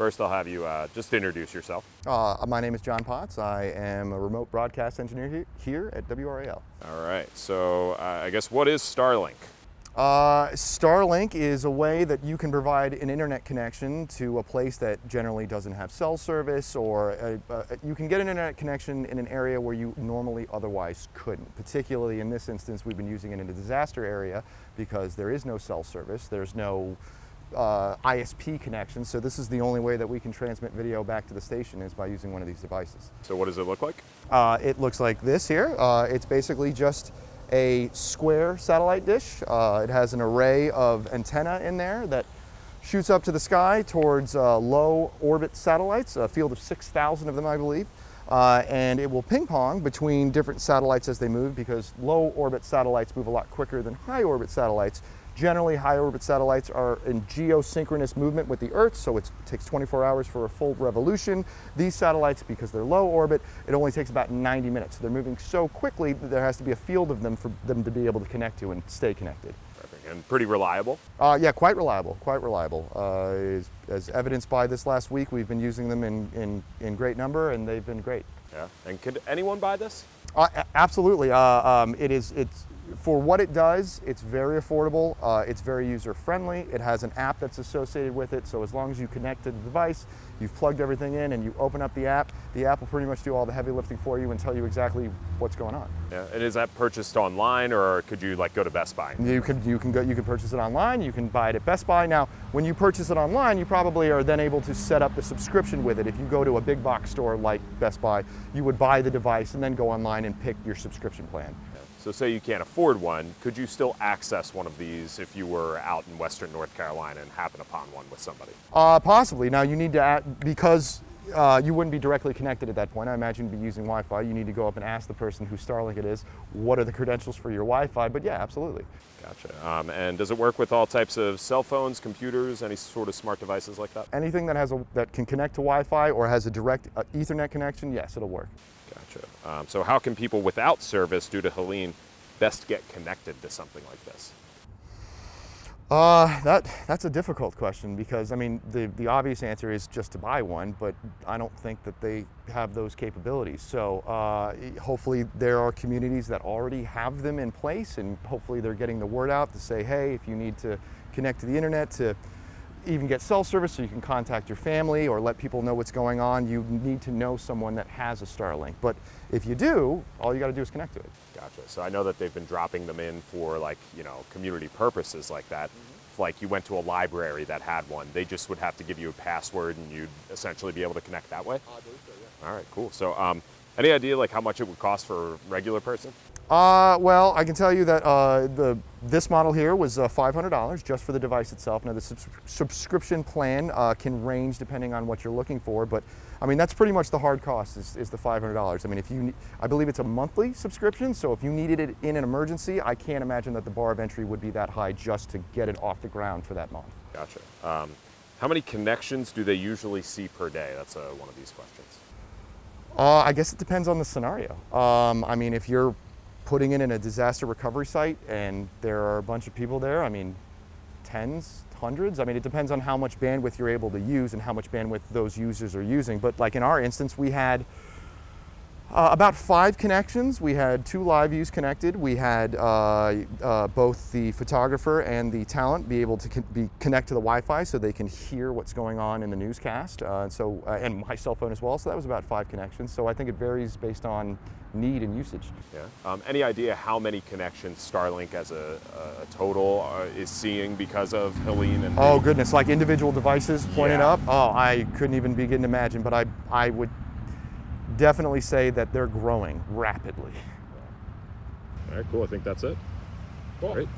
First, I'll have you uh, just introduce yourself. Uh, my name is John Potts. I am a remote broadcast engineer he- here at WRAL. All right. So, uh, I guess what is Starlink? Uh, Starlink is a way that you can provide an internet connection to a place that generally doesn't have cell service, or a, uh, you can get an internet connection in an area where you normally otherwise couldn't. Particularly in this instance, we've been using it in a disaster area because there is no cell service, there's no uh, ISP connection, so this is the only way that we can transmit video back to the station is by using one of these devices. So, what does it look like? Uh, it looks like this here. Uh, it's basically just a square satellite dish. Uh, it has an array of antenna in there that shoots up to the sky towards uh, low orbit satellites, a field of 6,000 of them, I believe. Uh, and it will ping pong between different satellites as they move because low orbit satellites move a lot quicker than high orbit satellites. Generally, high orbit satellites are in geosynchronous movement with the Earth, so it takes 24 hours for a full revolution. These satellites, because they're low orbit, it only takes about 90 minutes. So they're moving so quickly that there has to be a field of them for them to be able to connect to and stay connected. Perfect. And pretty reliable. Uh, yeah, quite reliable, quite reliable. Uh, as, as evidenced by this last week, we've been using them in, in, in great number and they've been great. Yeah. And could anyone buy this? Uh, absolutely. Uh, um, it is. It's for what it does. It's very affordable. Uh, it's very user friendly. It has an app that's associated with it. So as long as you connect to the device, you've plugged everything in, and you open up the app, the app will pretty much do all the heavy lifting for you and tell you exactly what's going on. Yeah. And is that purchased online, or could you like go to Best Buy? You can you can go you can purchase it online. You can buy it at Best Buy. Now, when you purchase it online, you probably are then able to set up the subscription with it. If you go to a big box store like Best Buy, you would buy the device and then go online and pick your subscription plan. So, say you can't afford one, could you still access one of these if you were out in Western North Carolina and happen upon one with somebody? Uh, possibly. Now you need to because uh, you wouldn't be directly connected at that point. I imagine you'd be using Wi-Fi. You need to go up and ask the person whose Starlink it is, what are the credentials for your Wi-Fi? But yeah, absolutely. Gotcha. Um, and does it work with all types of cell phones, computers, any sort of smart devices like that? Anything that has a that can connect to Wi-Fi or has a direct uh, Ethernet connection, yes, it'll work. Gotcha. Um, so, how can people without service due to Helene best get connected to something like this? Uh, that that's a difficult question because I mean the the obvious answer is just to buy one, but I don't think that they have those capabilities. So uh, hopefully there are communities that already have them in place, and hopefully they're getting the word out to say, hey, if you need to connect to the internet to even get cell service, so you can contact your family or let people know what's going on, you need to know someone that has a Starlink. But if you do, all you got to do is connect to it. Gotcha. So, I know that they've been dropping them in for like, you know, community purposes like that. If, like you went to a library that had one, they just would have to give you a password and you'd essentially be able to connect that way? I believe so, yeah. All right, cool. So, um, any idea like how much it would cost for a regular person? Uh, well, I can tell you that uh, the this model here was uh, $500 just for the device itself. Now the subs- subscription plan uh, can range depending on what you're looking for, but I mean that's pretty much the hard cost is, is the $500. I mean if you, I believe it's a monthly subscription, so if you needed it in an emergency, I can't imagine that the bar of entry would be that high just to get it off the ground for that month. Gotcha. Um, how many connections do they usually see per day? That's uh, one of these questions. Uh, I guess it depends on the scenario. Um, I mean, if you're putting it in a disaster recovery site and there are a bunch of people there, I mean, tens, hundreds. I mean, it depends on how much bandwidth you're able to use and how much bandwidth those users are using. But like in our instance, we had uh, about five connections. We had two LiveUs connected. We had uh, uh, both the photographer and the talent be able to con- be connect to the Wi-Fi so they can hear what's going on in the newscast. Uh, and so, uh, and my cell phone as well. So that was about five connections. So I think it varies based on need and usage. Yeah. Um, any idea how many connections Starlink as a, a total uh, is seeing because of Helene and? Oh goodness, like individual devices pointed Yeah. up. Oh, I couldn't even begin to imagine. But I, I would definitely say that they're growing rapidly. All right, cool. I think that's it. Cool. Great.